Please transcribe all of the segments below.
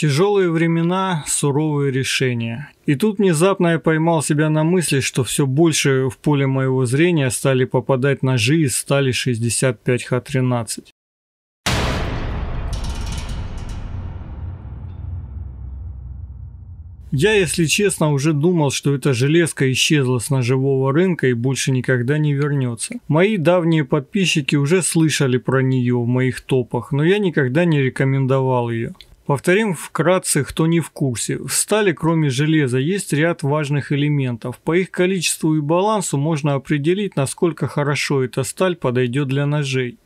Тяжелые времена, суровые решения. И тут внезапно я поймал себя на мысли, что все больше в поле моего зрения стали попадать ножи из стали 65Х13. Я, если честно, уже думал, что эта железка исчезла с ножевого рынка и больше никогда не вернется. Мои давние подписчики уже слышали про нее в моих топах, но я никогда не рекомендовал ее. Повторим вкратце, кто не в курсе. В стали, кроме железа, есть ряд важных элементов. По их количеству и балансу можно определить, насколько хорошо эта сталь подойдет для ножей.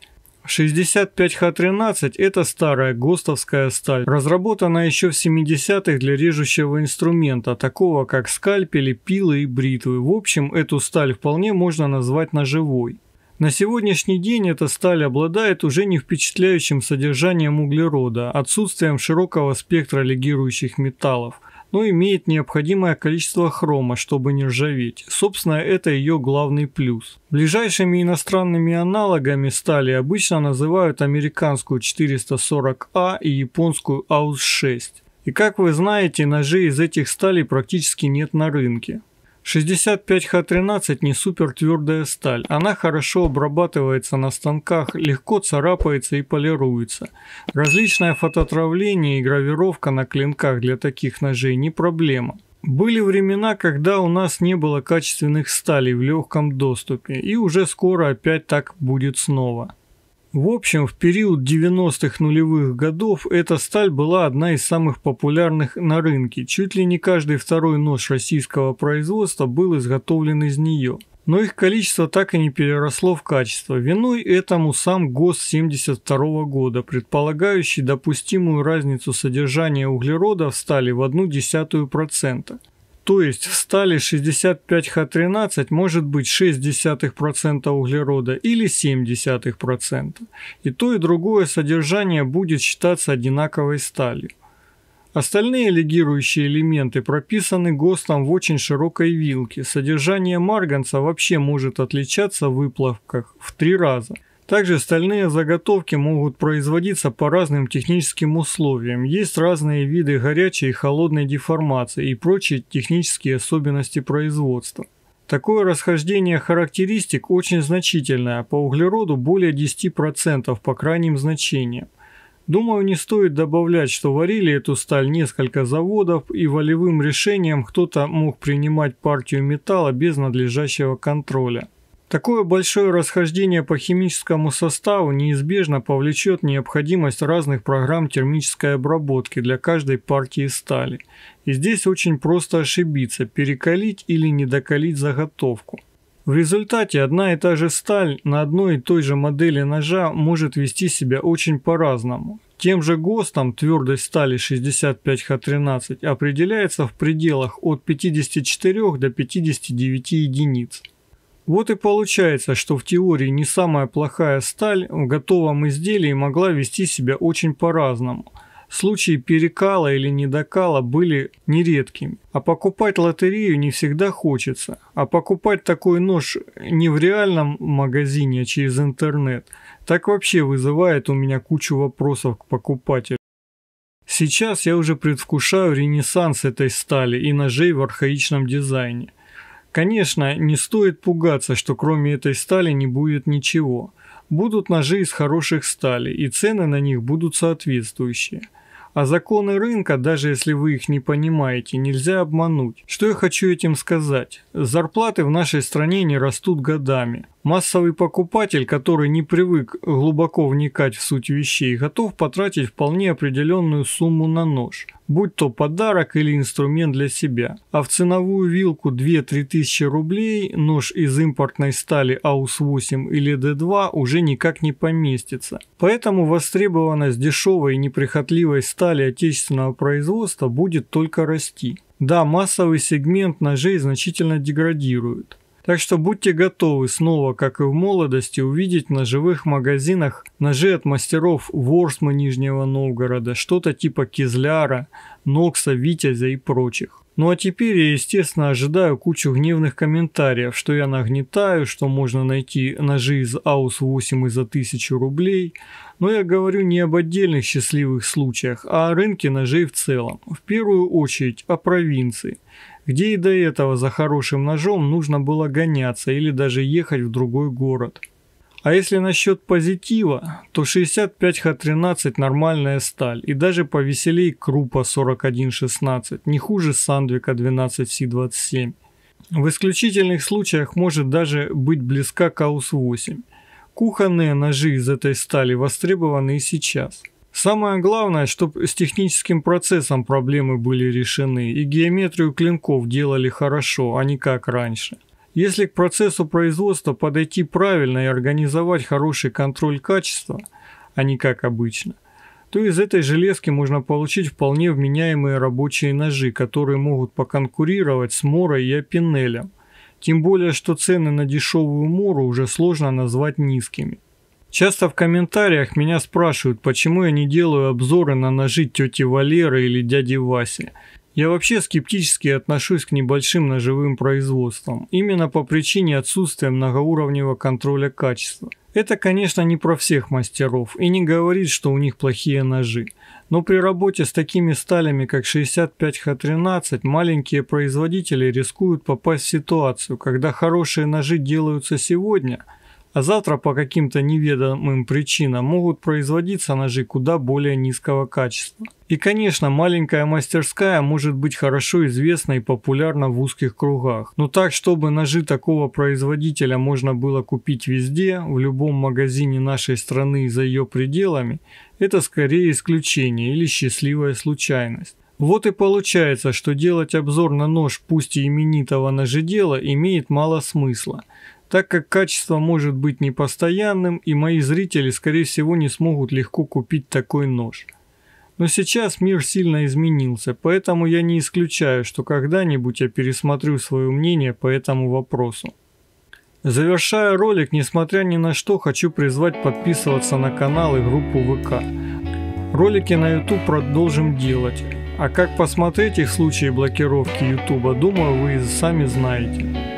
65Х13 – это старая ГОСТовская сталь, разработанная еще в 70-х для режущего инструмента, такого как скальпели, пилы и бритвы. В общем, эту сталь вполне можно назвать ножевой. На сегодняшний день эта сталь обладает уже не впечатляющим содержанием углерода, отсутствием широкого спектра легирующих металлов, но имеет необходимое количество хрома, чтобы не ржаветь. Собственно, это ее главный плюс. Ближайшими иностранными аналогами стали обычно называют американскую 440А и японскую AUS-6. И как вы знаете, ножей из этих сталей практически нет на рынке. 65Х13 не супер твердая сталь. Она хорошо обрабатывается на станках, легко царапается и полируется. Различное фототравление и гравировка на клинках для таких ножей не проблема. Были времена, когда у нас не было качественных сталей в легком доступе, и уже скоро опять так будет снова. В общем, в период 90-х нулевых годов эта сталь была одна из самых популярных на рынке. Чуть ли не каждый второй нож российского производства был изготовлен из нее. Но их количество так и не переросло в качество. Виной этому сам ГОСТ 72 года, предполагающий допустимую разницу содержания углерода в стали в одну десятую процента. То есть в стали 65Х13 может быть 0,6% углерода или 0,7%. И то и другое содержание будет считаться одинаковой сталью. Остальные легирующие элементы прописаны ГОСТом в очень широкой вилке. Содержание марганца вообще может отличаться в выплавках в три раза – также стальные заготовки могут производиться по разным техническим условиям. Есть разные виды горячей и холодной деформации и прочие технические особенности производства. Такое расхождение характеристик очень значительное, по углероду более 10% по крайним значениям. Думаю, не стоит добавлять, что варили эту сталь несколько заводов, и волевым решением кто-то мог принимать партию металла без надлежащего контроля. Такое большое расхождение по химическому составу неизбежно повлечет необходимость разных программ термической обработки для каждой партии стали. И здесь очень просто ошибиться, перекалить или недокалить заготовку. В результате одна и та же сталь на одной и той же модели ножа может вести себя очень по-разному. Тем же ГОСТом твердость стали 65Х13 определяется в пределах от 54 до 59 единиц. Вот и получается, что в теории не самая плохая сталь в готовом изделии могла вести себя очень по-разному. Случаи перекала или недокала были нередкими. А покупать лотерею не всегда хочется. А покупать такой нож не в реальном магазине, а через интернет, так вообще вызывает у меня кучу вопросов к покупателю. Сейчас я уже предвкушаю ренессанс этой стали и ножей в архаичном дизайне – Конечно, не стоит пугаться, что кроме этой стали не будет ничего. Будут ножи из хороших стали, и цены на них будут соответствующие. А законы рынка, даже если вы их не понимаете, нельзя обмануть. Что я хочу этим сказать? Зарплаты в нашей стране не растут годами. Массовый покупатель, который не привык глубоко вникать в суть вещей, готов потратить вполне определенную сумму на нож, будь то подарок или инструмент для себя. А в ценовую вилку 2-3 тысячи рублей нож из импортной стали АУС-8 или D2 уже никак не поместится. Поэтому востребованность дешевой и неприхотливой стали отечественного производства будет только расти. Да, массовый сегмент ножей значительно деградирует. Так что будьте готовы снова, как и в молодости, увидеть в ножевых магазинах ножи от мастеров Ворсма Нижнего Новгорода, что-то типа Кизляра, Нокса, Витязя и прочих. Ну а теперь я, естественно, ожидаю кучу гневных комментариев, что я нагнетаю, что можно найти ножи из АУС-8 за 1000 рублей. Но я говорю не об отдельных счастливых случаях, а о рынке ножей в целом. В первую очередь о провинции, где и до этого за хорошим ножом нужно было гоняться или даже ехать в другой город. А если насчет позитива, то 65Х13 нормальная сталь и даже повеселей Крупа 4116, не хуже Сандвика 12С27. В исключительных случаях может даже быть близка к АУС-8. Кухонные ножи из этой стали востребованы и сейчас. Самое главное, чтобы с техническим процессом проблемы были решены и геометрию клинков делали хорошо, а не как раньше. Если к процессу производства подойти правильно и организовать хороший контроль качества, а не как обычно, то из этой железки можно получить вполне вменяемые рабочие ножи, которые могут поконкурировать с Морой и Апинелем. Тем более, что цены на дешевую Мору уже сложно назвать низкими. Часто в комментариях меня спрашивают, почему я не делаю обзоры на ножи тети Валеры или дяди Васи. Я вообще скептически отношусь к небольшим ножевым производствам, именно по причине отсутствия многоуровневого контроля качества. Это, конечно, не про всех мастеров и не говорит, что у них плохие ножи. Но при работе с такими сталями, как 65Х13, маленькие производители рискуют попасть в ситуацию, когда хорошие ножи делаются сегодня – а завтра по каким-то неведомым причинам могут производиться ножи куда более низкого качества. И, конечно, маленькая мастерская может быть хорошо известна и популярна в узких кругах, но так, чтобы ножи такого производителя можно было купить везде, в любом магазине нашей страны и за ее пределами, это скорее исключение или счастливая случайность. Вот и получается, что делать обзор на нож пусть и именитого ножедела имеет мало смысла – так как качество может быть непостоянным, и мои зрители, скорее всего, не смогут легко купить такой нож. Но сейчас мир сильно изменился, поэтому я не исключаю, что когда-нибудь я пересмотрю свое мнение по этому вопросу. Завершая ролик, несмотря ни на что, хочу призвать подписываться на канал и группу ВК. Ролики на YouTube продолжим делать, а как посмотреть их в случае блокировки YouTube, думаю, вы сами знаете.